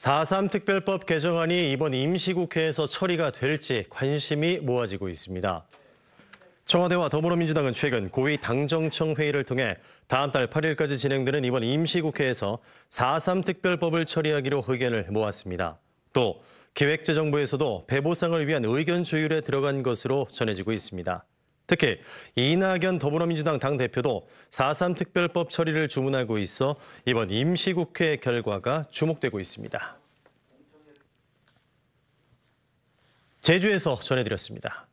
4.3 특별법 개정안이 이번 임시국회에서 처리가 될지 관심이 모아지고 있습니다. 청와대와 더불어민주당은 최근 고위 당정청 회의를 통해 다음 달 8일까지 진행되는 이번 임시국회에서 4.3 특별법을 처리하기로 의견을 모았습니다. 또 기획재정부에서도 배보상을 위한 의견 조율에 들어간 것으로 전해지고 있습니다. 특히 이낙연 더불어민주당 당대표도 4.3 특별법 처리를 주문하고 있어 이번 임시국회 결과가 주목되고 있습니다. 제주에서 전해드렸습니다.